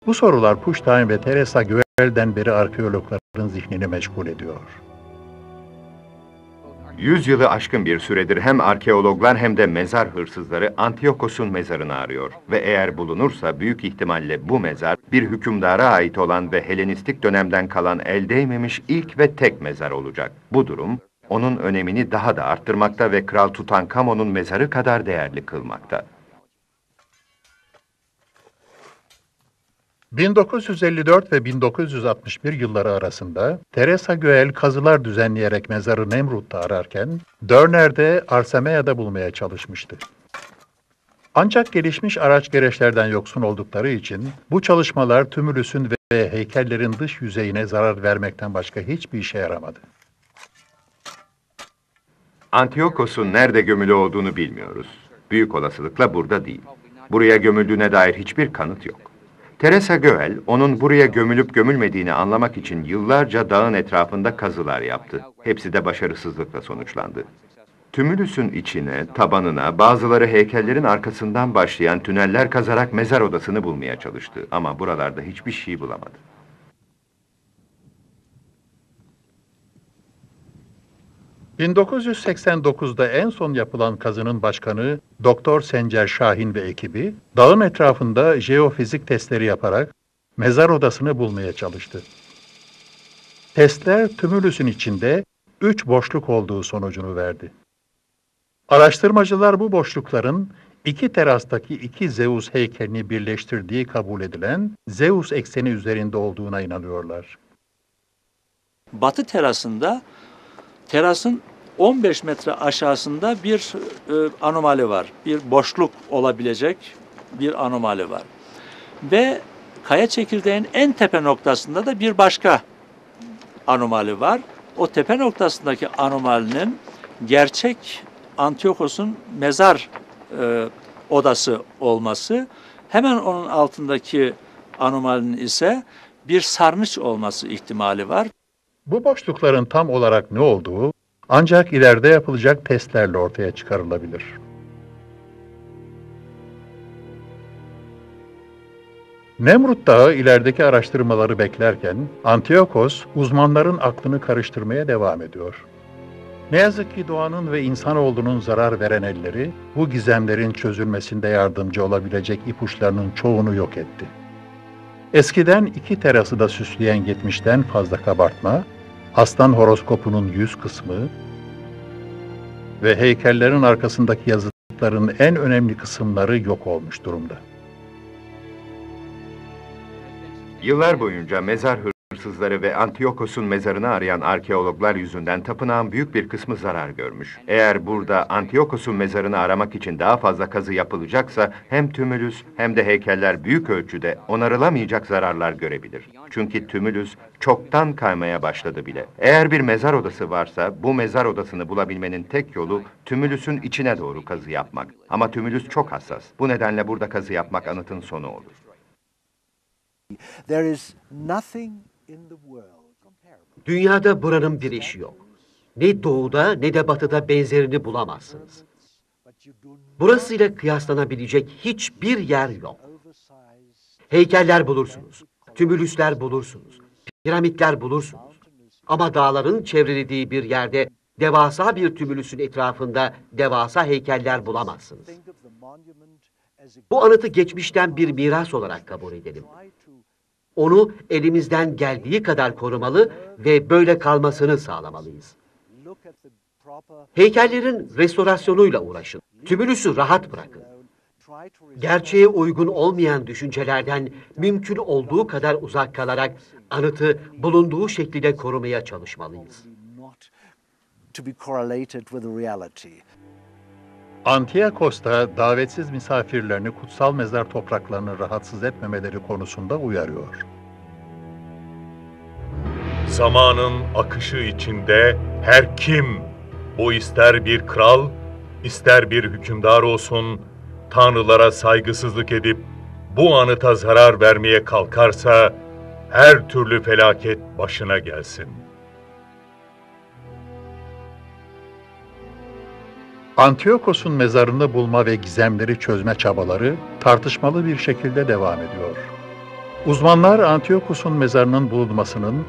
Bu sorular Puştayn ve Teresa Göel'den beri arkeologların zihnini meşgul ediyor. Yüz yılı aşkın bir süredir hem arkeologlar hem de mezar hırsızları Antiyokos'un mezarını arıyor. Ve eğer bulunursa büyük ihtimalle bu mezar bir hükümdara ait olan ve Helenistik dönemden kalan el değmemiş ilk ve tek mezar olacak. Bu durum onun önemini daha da arttırmakta ve Kral Tutankamon'un mezarı kadar değerli kılmakta. 1954 ve 1961 yılları arasında Teresa Göel kazılar düzenleyerek mezarı Nemrut'ta ararken, Dörner'de Arsamea'da bulmaya çalışmıştı. Ancak gelişmiş araç gereçlerden yoksun oldukları için bu çalışmalar tümülüsün ve heykellerin dış yüzeyine zarar vermekten başka hiçbir işe yaramadı. Antiyokos'un nerede gömülü olduğunu bilmiyoruz. Büyük olasılıkla burada değil. Buraya gömüldüğüne dair hiçbir kanıt yok. Teresa Göel, onun buraya gömülüp gömülmediğini anlamak için yıllarca dağın etrafında kazılar yaptı. Hepsi de başarısızlıkla sonuçlandı. Tümülüsün içine, tabanına, bazıları heykellerin arkasından başlayan tüneller kazarak mezar odasını bulmaya çalıştı. Ama buralarda hiçbir şey bulamadı. ...1989'da en son yapılan kazının başkanı Doktor Sencer Şahin ve ekibi... ...dağın etrafında jeofizik testleri yaparak... ...mezar odasını bulmaya çalıştı. Testler tümülüsün içinde üç boşluk olduğu sonucunu verdi. Araştırmacılar bu boşlukların iki terastaki iki Zeus heykelini birleştirdiği kabul edilen Zeus ekseni üzerinde olduğuna inanıyorlar. Batı terasında terasın 15 metre aşağısında bir e, anomali var. Bir boşluk olabilecek bir anomali var. Ve kaya çekirdeğin en tepe noktasında da bir başka anomali var. O tepe noktasındaki anomalinin gerçek Antiyokos'un mezar e, odası olması, hemen onun altındaki anomalinin ise bir sarnıç olması ihtimali var. Bu boşlukların tam olarak ne olduğu ancak ileride yapılacak testlerle ortaya çıkarılabilir. Nemrut Dağı ilerideki araştırmaları beklerken Antiyokos uzmanların aklını karıştırmaya devam ediyor. Ne yazık ki doğanın ve insanoğlunun zarar veren elleri bu gizemlerin çözülmesinde yardımcı olabilecek ipuçlarının çoğunu yok etti. Eskiden iki terası da süsleyen 70'ten fazla kabartma, aslan horoskopunun yüz kısmı ve heykellerin arkasındaki yazıtların en önemli kısımları yok olmuş durumda. Yıllar boyunca mezar hırsızları ve Antiyokos'un mezarını arayan arkeologlar yüzünden tapınağın büyük bir kısmı zarar görmüş. Eğer burada Antiyokos'un mezarını aramak için daha fazla kazı yapılacaksa hem tümülüs hem de heykeller büyük ölçüde onarılamayacak zararlar görebilir. Çünkü tümülüs çoktan kaymaya başladı bile. Eğer bir mezar odası varsa bu mezar odasını bulabilmenin tek yolu tümülüsün içine doğru kazı yapmak. Ama tümülüs çok hassas. Bu nedenle burada kazı yapmak anıtın sonu olur. There is nothing Dünyada buranın bir eşi yok. Ne doğuda ne de batıda benzerini bulamazsınız. Burasıyla kıyaslanabilecek hiçbir yer yok. Heykeller bulursunuz, tümülüsler bulursunuz, piramitler bulursunuz. Ama dağların çevrelediği bir yerde devasa bir tümülüsün etrafında devasa heykeller bulamazsınız. Bu anıtı geçmişten bir miras olarak kabul edelim. Onu elimizden geldiği kadar korumalı ve böyle kalmasını sağlamalıyız. Heykellerin restorasyonuyla uğraşın. Tümülüsü rahat bırakın. Gerçeğe uygun olmayan düşüncelerden mümkün olduğu kadar uzak kalarak anıtı bulunduğu şekliyle korumaya çalışmalıyız. To be correlated with reality. Antiyakos'ta davetsiz misafirlerini kutsal mezar topraklarını rahatsız etmemeleri konusunda uyarıyor. Zamanın akışı içinde her kim, bu ister bir kral, ister bir hükümdar olsun, tanrılara saygısızlık edip bu anıta zarar vermeye kalkarsa, her türlü felaket başına gelsin. Antiyokos'un mezarını bulma ve gizemleri çözme çabaları tartışmalı bir şekilde devam ediyor. Uzmanlar Antiyokos'un mezarının bulunmasının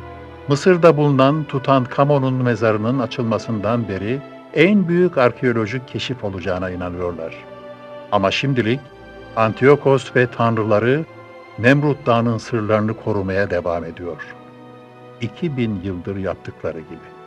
Mısır'da bulunan Tutankamon'un mezarının açılmasından beri en büyük arkeolojik keşif olacağına inanıyorlar. Ama şimdilik Antiyokos ve tanrıları Nemrut Dağı'nın sırlarını korumaya devam ediyor. 2000 yıldır yaptıkları gibi.